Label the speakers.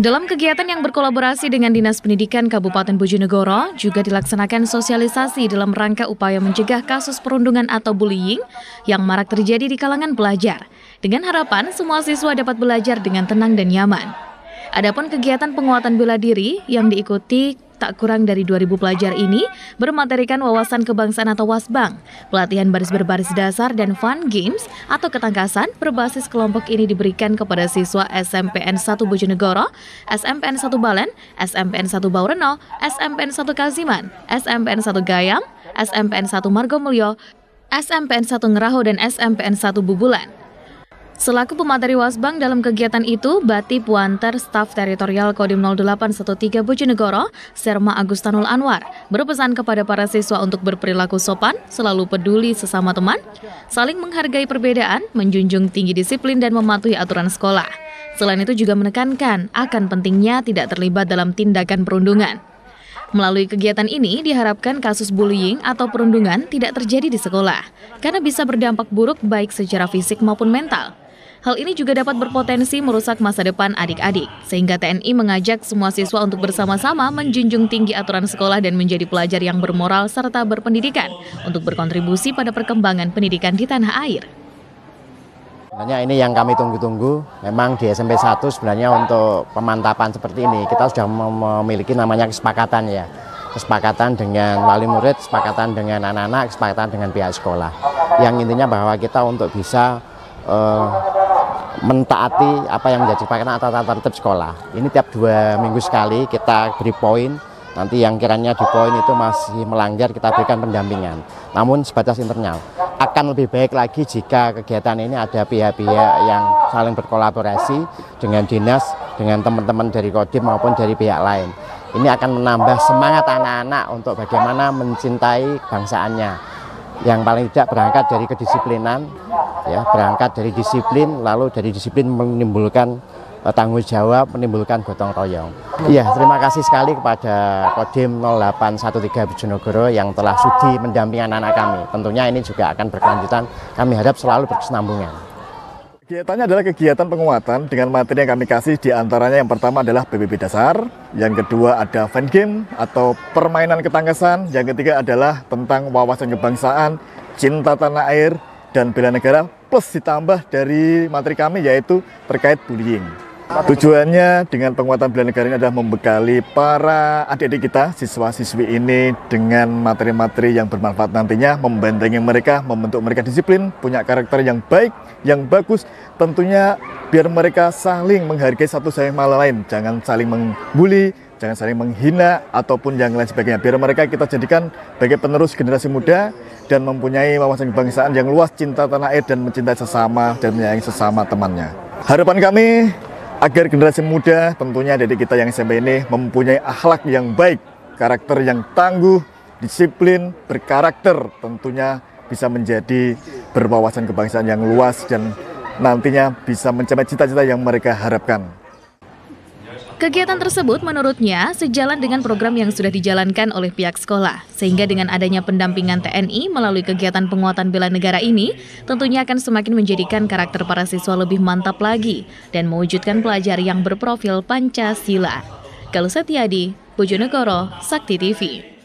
Speaker 1: Dalam kegiatan yang berkolaborasi dengan Dinas Pendidikan Kabupaten Bojonegoro, juga dilaksanakan sosialisasi dalam rangka upaya mencegah kasus perundungan atau bullying yang marak terjadi di kalangan pelajar, dengan harapan semua siswa dapat belajar dengan tenang dan nyaman. Adapun kegiatan penguatan bela diri yang diikuti tak kurang dari 2000 pelajar ini bermaterikan wawasan kebangsaan atau wasbang, pelatihan baris berbaris dasar dan fun games atau ketangkasan berbasis kelompok ini diberikan kepada siswa SMPN 1 Bojonegoro, SMPN 1 Balen, SMPN 1 Baureno, SMPN 1 Kaziman, SMPN 1 Gayam, SMPN 1 Margomulyo, SMPN 1 Ngeraho dan SMPN 1 Bubulan. Selaku pemateri Wasbang dalam kegiatan itu, Bati Puanter, staf teritorial Kodim 0813 Bojonegoro, Serma Agustanul Anwar, berpesan kepada para siswa untuk berperilaku sopan, selalu peduli sesama teman, saling menghargai perbedaan, menjunjung tinggi disiplin dan mematuhi aturan sekolah. Selain itu juga menekankan akan pentingnya tidak terlibat dalam tindakan perundungan. Melalui kegiatan ini diharapkan kasus bullying atau perundungan tidak terjadi di sekolah, karena bisa berdampak buruk baik secara fisik maupun mental. Hal ini juga dapat berpotensi merusak masa depan adik-adik, sehingga TNI mengajak semua siswa untuk bersama-sama menjunjung tinggi aturan sekolah dan menjadi pelajar yang bermoral serta berpendidikan untuk berkontribusi pada perkembangan pendidikan di tanah air.
Speaker 2: Sebenarnya ini yang kami tunggu-tunggu, memang di SMP 1 sebenarnya untuk pemantapan seperti ini, kita sudah memiliki namanya kesepakatan ya. Kesepakatan dengan wali murid, kesepakatan dengan anak-anak, kesepakatan dengan pihak sekolah. Yang intinya bahwa kita untuk bisa uh, mentaati apa yang menjadi atau tata tertib sekolah. Ini tiap dua minggu sekali kita beri poin, nanti yang kiranya di poin itu masih melanggar kita berikan pendampingan. Namun sebatas internal. Akan lebih baik lagi jika kegiatan ini ada pihak-pihak yang saling berkolaborasi dengan dinas, dengan teman-teman dari Kodim maupun dari pihak lain. Ini akan menambah semangat anak-anak untuk bagaimana mencintai bangsaannya. Yang paling tidak berangkat dari kedisiplinan, ya berangkat dari disiplin lalu dari disiplin menimbulkan uh, tanggung jawab menimbulkan gotong royong. Iya, terima kasih sekali kepada Kodim 0813 Bojonegoro yang telah sudi mendampingi anak-anak kami. Tentunya ini juga akan berkelanjutan. Kami harap selalu berkesinambungan.
Speaker 3: Kegiatannya adalah kegiatan penguatan dengan materi yang kami kasih di antaranya yang pertama adalah BBB dasar, yang kedua ada fan game atau permainan ketangkasan, yang ketiga adalah tentang wawasan kebangsaan, cinta tanah air, dan bela negara plus ditambah dari materi kami yaitu terkait bullying. Tujuannya dengan penguatan bela negara ini adalah membekali para adik-adik kita, siswa-siswi ini dengan materi-materi yang bermanfaat nantinya, membentengi mereka, membentuk mereka disiplin, punya karakter yang baik, yang bagus, tentunya biar mereka saling menghargai satu sama lain, jangan saling membuli, jangan saling menghina ataupun yang lain sebagainya. Biar mereka kita jadikan sebagai penerus generasi muda dan mempunyai wawasan kebangsaan yang luas, cinta tanah air dan mencintai sesama dan menyayangi sesama temannya. Harapan kami agar generasi muda tentunya dari kita yang SMP ini mempunyai akhlak yang baik, karakter yang tangguh, disiplin, berkarakter tentunya bisa menjadi berwawasan kebangsaan yang luas dan nantinya bisa mencapai cita-cita yang mereka harapkan.
Speaker 1: Kegiatan tersebut menurutnya sejalan dengan program yang sudah dijalankan oleh pihak sekolah, sehingga dengan adanya pendampingan TNI melalui kegiatan penguatan bela negara ini, tentunya akan semakin menjadikan karakter para siswa lebih mantap lagi dan mewujudkan pelajar yang berprofil Pancasila. Kalau Setiadi, Bojonegoro, Sakti TV.